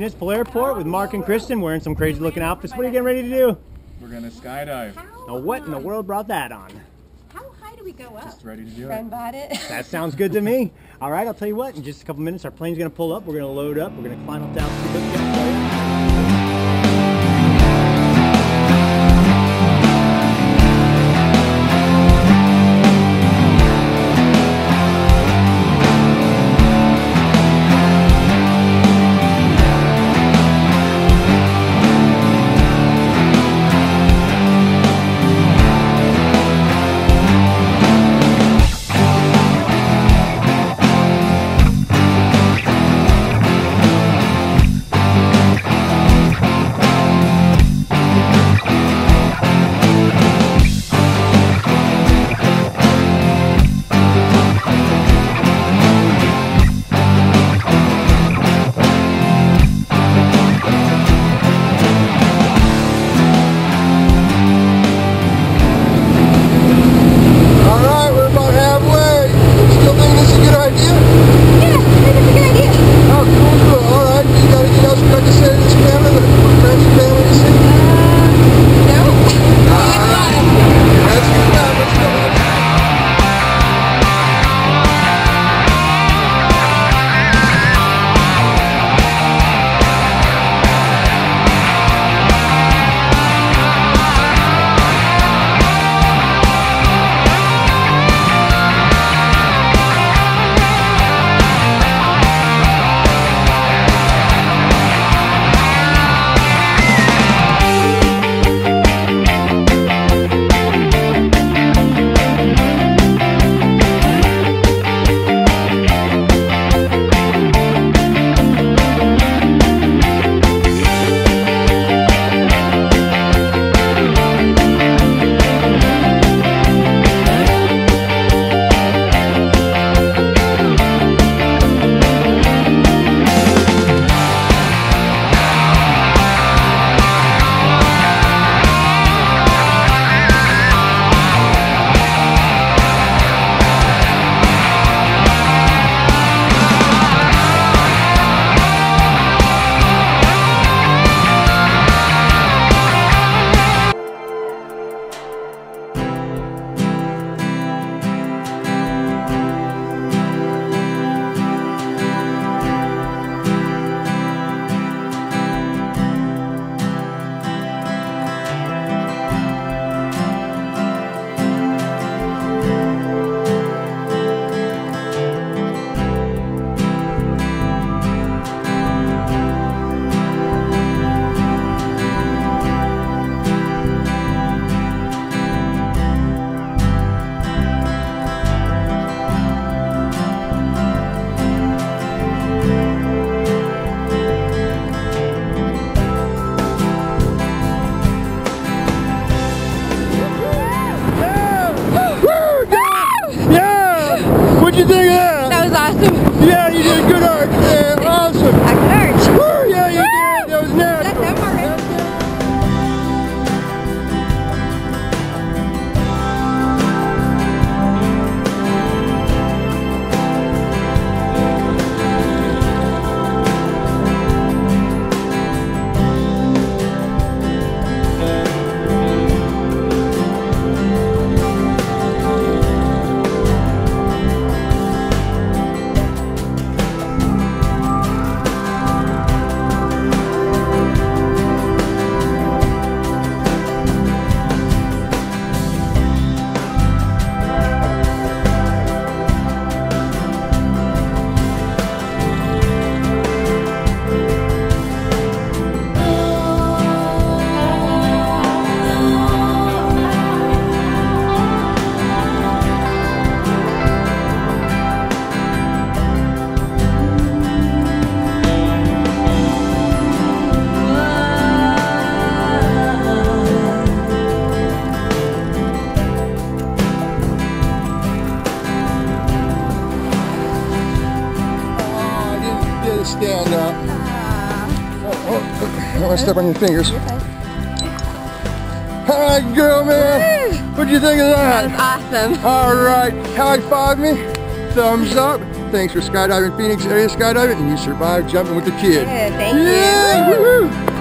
Temple Airport with Mark and Krystal wearing some crazy looking outfits. What are you getting ready to do? We're gonna skydive. Now, what in the world brought that on? How high do we go up? Just ready to do Friend it. bought it. That sounds good to me. All right, I'll tell you what. In just a couple minutes, our plane's going to pull up. We're going to load up. We're going to climb up down to the you think of that? That was awesome. Yeah, you did a good arch. Yeah, awesome. I arch. Stand up. Oh, oh, oh, I don't want to step on your fingers. All right, girl, man. What'd you think of That that? was awesome. All right, high five me. Thumbs up. thanks for skydiving Phoenix area skydiving, and you survived jumping with the kid. Yeah, thank you. Yay!